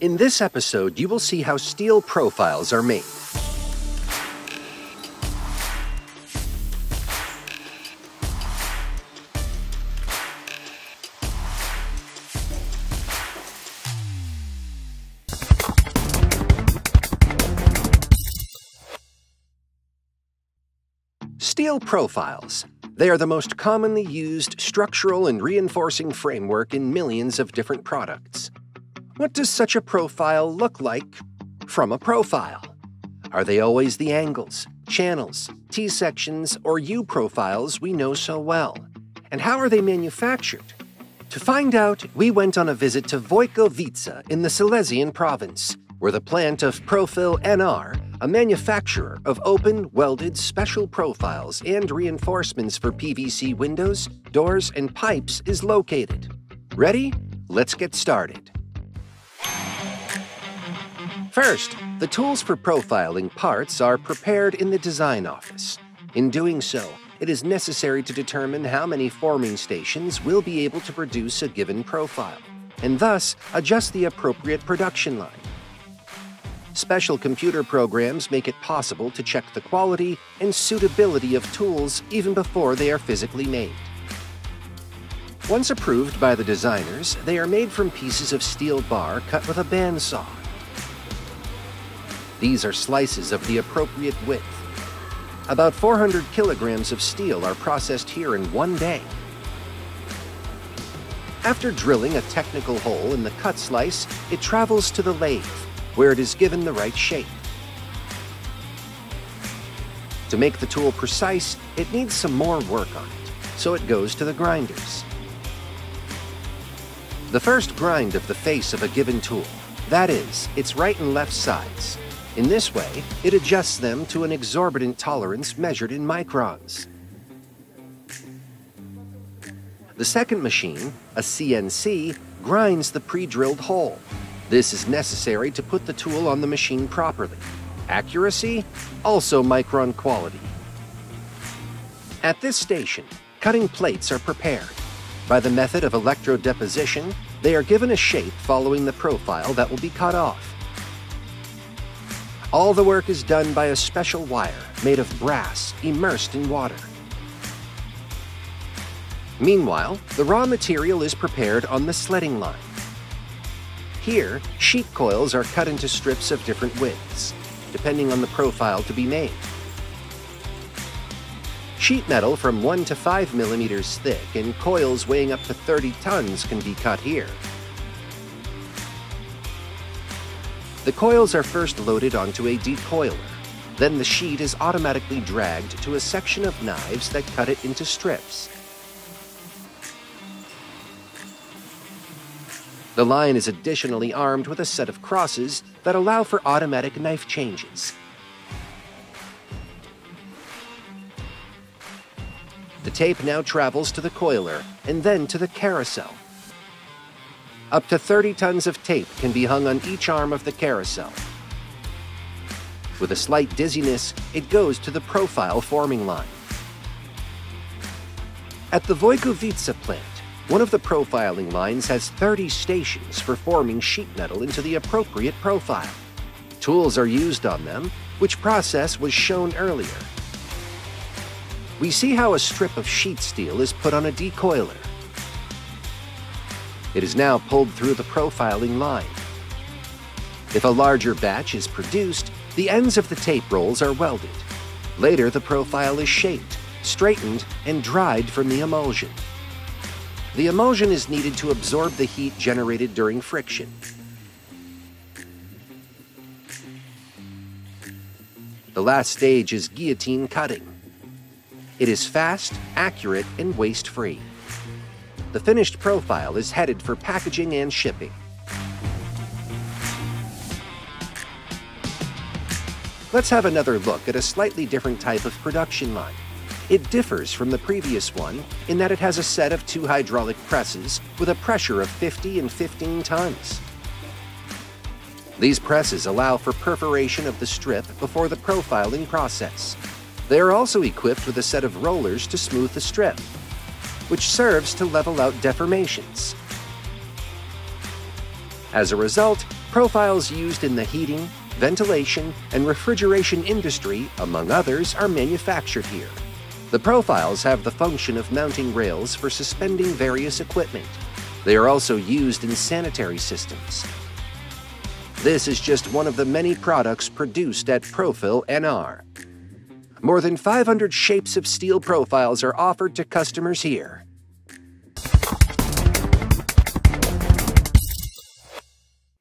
In this episode, you will see how steel profiles are made. Steel profiles. They are the most commonly used structural and reinforcing framework in millions of different products. What does such a profile look like from a profile? Are they always the angles, channels, T-sections, or U-profiles we know so well? And how are they manufactured? To find out, we went on a visit to Wojkowice in the Silesian province, where the plant of Profil NR, a manufacturer of open, welded, special profiles and reinforcements for PVC windows, doors, and pipes is located. Ready? Let's get started. First, the tools for profiling parts are prepared in the design office. In doing so, it is necessary to determine how many forming stations will be able to produce a given profile, and thus adjust the appropriate production line. Special computer programs make it possible to check the quality and suitability of tools even before they are physically made. Once approved by the designers, they are made from pieces of steel bar cut with a bandsaw. These are slices of the appropriate width. About 400 kilograms of steel are processed here in one day. After drilling a technical hole in the cut slice, it travels to the lathe, where it is given the right shape. To make the tool precise, it needs some more work on it, so it goes to the grinders. The first grind of the face of a given tool, that is, its right and left sides. In this way, it adjusts them to an exorbitant tolerance measured in microns. The second machine, a CNC, grinds the pre-drilled hole. This is necessary to put the tool on the machine properly. Accuracy, also micron quality. At this station, cutting plates are prepared. By the method of electrodeposition, they are given a shape following the profile that will be cut off. All the work is done by a special wire made of brass immersed in water. Meanwhile, the raw material is prepared on the slitting line. Here, sheet coils are cut into strips of different widths, depending on the profile to be made. Sheet metal from 1 to 5 millimeters thick and coils weighing up to 30 tons can be cut here. The coils are first loaded onto a decoiler. Then the sheet is automatically dragged to a section of knives that cut it into strips. The line is additionally armed with a set of crosses that allow for automatic knife changes. The tape now travels to the coiler and then to the carousel. Up to 30 tons of tape can be hung on each arm of the carousel. With a slight dizziness, it goes to the profile forming line. At the Wojkowice plant, one of the profiling lines has 30 stations for forming sheet metal into the appropriate profile. Tools are used on them, which process was shown earlier. We see how a strip of sheet steel is put on a decoiler. It is now pulled through the profiling line. If a larger batch is produced, the ends of the tape rolls are welded. Later, the profile is shaped, straightened, and dried from the emulsion. The emulsion is needed to absorb the heat generated during friction. The last stage is guillotine cutting. It is fast, accurate, and waste-free. The finished profile is headed for packaging and shipping. Let's have another look at a slightly different type of production line. It differs from the previous one in that it has a set of two hydraulic presses with a pressure of 50 and 15 tons. These presses allow for perforation of the strip before the profiling process. They are also equipped with a set of rollers to smooth the strip, which serves to level out deformations. As a result, Profiles used in the heating, ventilation, and refrigeration industry, among others, are manufactured here. The profiles have the function of mounting rails for suspending various equipment. They are also used in sanitary systems. This is just one of the many products produced at Profil NR. More than 500 shapes of steel profiles are offered to customers here.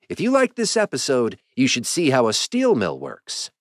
If you liked this episode, you should see how a steel mill works.